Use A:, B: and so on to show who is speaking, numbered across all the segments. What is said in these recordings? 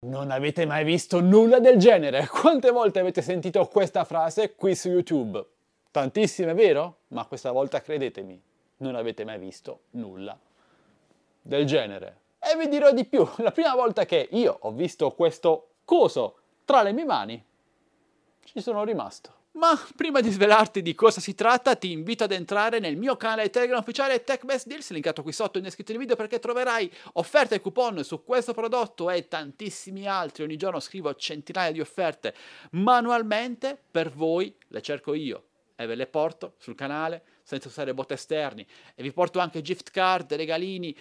A: Non avete mai visto nulla del genere? Quante volte avete sentito questa frase qui su YouTube? Tantissime, vero? Ma questa volta credetemi, non avete mai visto nulla del genere. E vi dirò di più, la prima volta che io ho visto questo coso tra le mie mani, ci sono rimasto. Ma prima di svelarti di cosa si tratta, ti invito ad entrare nel mio canale Telegram ufficiale TechBest Deals, linkato qui sotto in descrizione del video, perché troverai offerte e coupon su questo prodotto e tantissimi altri. Ogni giorno scrivo centinaia di offerte manualmente per voi, le cerco io e ve le porto sul canale senza usare bot esterni. E vi porto anche gift card, regalini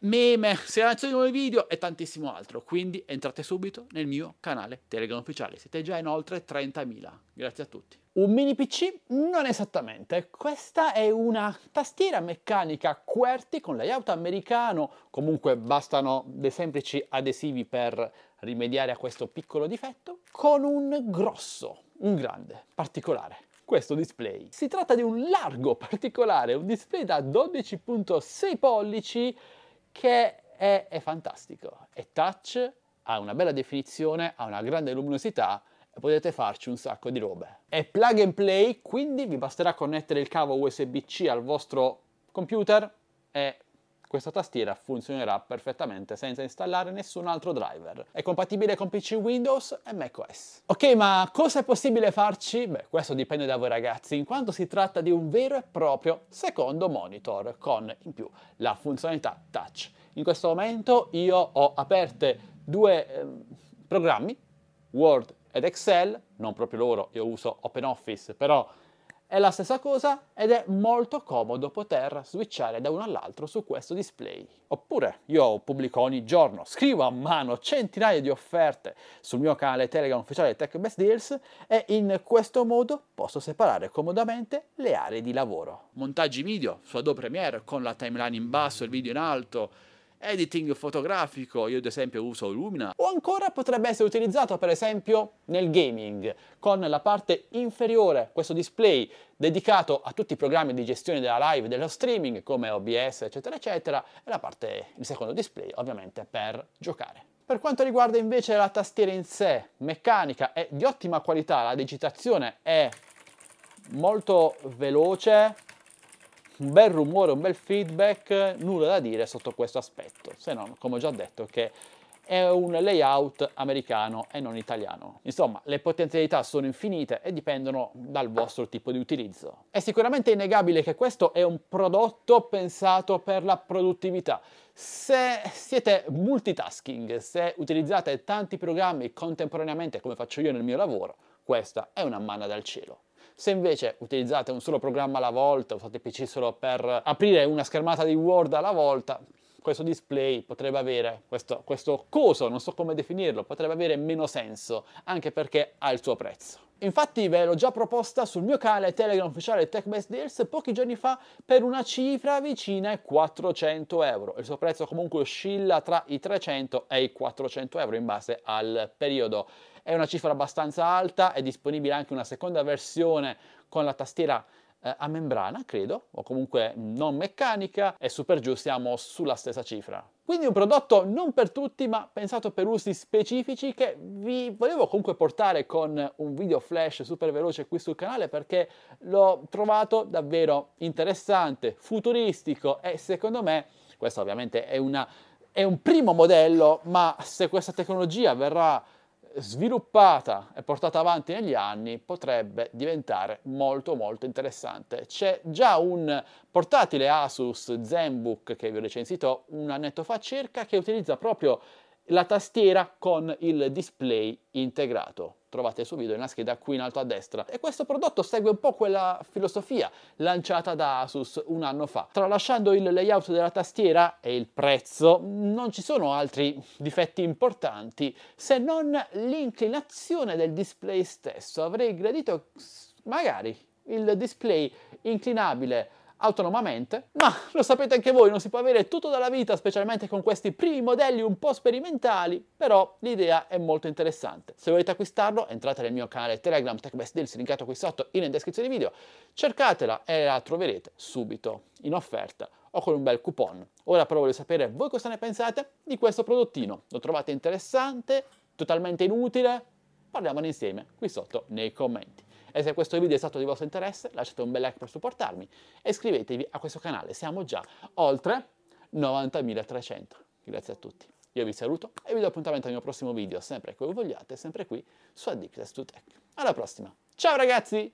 A: meme, segnalazioni di nuovi video e tantissimo altro. Quindi entrate subito nel mio canale Telegram ufficiale. Siete già in oltre 30.000. Grazie a tutti. Un mini PC? Non esattamente. Questa è una tastiera meccanica QWERTY con layout americano. Comunque bastano dei semplici adesivi per rimediare a questo piccolo difetto. Con un grosso, un grande, particolare questo display. Si tratta di un largo particolare, un display da 12.6 pollici che è, è fantastico. È touch, ha una bella definizione, ha una grande luminosità potete farci un sacco di robe. È plug and play, quindi vi basterà connettere il cavo USB-C al vostro computer e questa tastiera funzionerà perfettamente senza installare nessun altro driver. È compatibile con PC Windows e macOS. Ok, ma cosa è possibile farci? Beh, questo dipende da voi ragazzi, in quanto si tratta di un vero e proprio secondo monitor con in più la funzionalità touch. In questo momento io ho aperte due eh, programmi, Word ed Excel, non proprio loro, io uso OpenOffice, però è la stessa cosa ed è molto comodo poter switchare da uno all'altro su questo display. Oppure io pubblico ogni giorno, scrivo a mano centinaia di offerte sul mio canale Telegram ufficiale Tech Best Deals e in questo modo posso separare comodamente le aree di lavoro. Montaggi video su Adobe Premiere con la timeline in basso e il video in alto, editing fotografico, io ad esempio uso Lumina, o ancora potrebbe essere utilizzato per esempio nel gaming, con la parte inferiore, questo display dedicato a tutti i programmi di gestione della live, dello streaming, come OBS, eccetera, eccetera, e la parte, il secondo display ovviamente per giocare. Per quanto riguarda invece la tastiera in sé, meccanica e di ottima qualità, la digitazione è molto veloce, un bel rumore, un bel feedback, nulla da dire sotto questo aspetto, se non, come ho già detto, che è un layout americano e non italiano. Insomma, le potenzialità sono infinite e dipendono dal vostro tipo di utilizzo. È sicuramente innegabile che questo è un prodotto pensato per la produttività. Se siete multitasking, se utilizzate tanti programmi contemporaneamente come faccio io nel mio lavoro, questa è una manna dal cielo. Se invece utilizzate un solo programma alla volta, usate PC solo per aprire una schermata di Word alla volta, questo display potrebbe avere, questo, questo coso, non so come definirlo, potrebbe avere meno senso, anche perché ha il suo prezzo. Infatti ve l'ho già proposta sul mio canale Telegram ufficiale TechBest Deals pochi giorni fa per una cifra vicina ai 400 euro. Il suo prezzo comunque oscilla tra i 300 e i 400 euro in base al periodo è una cifra abbastanza alta, è disponibile anche una seconda versione con la tastiera eh, a membrana, credo, o comunque non meccanica, e su per giù siamo sulla stessa cifra. Quindi un prodotto non per tutti, ma pensato per usi specifici che vi volevo comunque portare con un video flash super veloce qui sul canale perché l'ho trovato davvero interessante, futuristico e secondo me, questo ovviamente è, una, è un primo modello, ma se questa tecnologia verrà sviluppata e portata avanti negli anni potrebbe diventare molto molto interessante. C'è già un portatile Asus ZenBook che vi ho recensito un annetto fa circa che utilizza proprio la tastiera con il display integrato. Trovate il suo video nella scheda qui in alto a destra. E questo prodotto segue un po' quella filosofia lanciata da Asus un anno fa. Tralasciando il layout della tastiera e il prezzo, non ci sono altri difetti importanti se non l'inclinazione del display stesso. Avrei gradito magari il display inclinabile autonomamente, ma lo sapete anche voi, non si può avere tutto dalla vita, specialmente con questi primi modelli un po' sperimentali, però l'idea è molto interessante. Se volete acquistarlo, entrate nel mio canale Telegram TechBest Deals, linkato qui sotto in descrizione video, cercatela e la troverete subito in offerta o con un bel coupon. Ora però voglio sapere voi cosa ne pensate di questo prodottino. Lo trovate interessante? Totalmente inutile? Parliamone insieme qui sotto nei commenti. E se questo video è stato di vostro interesse lasciate un bel like per supportarmi e iscrivetevi a questo canale. Siamo già oltre 90.300. Grazie a tutti. Io vi saluto e vi do appuntamento al mio prossimo video, sempre che voi vogliate, sempre qui su Addicted to Tech. Alla prossima. Ciao ragazzi!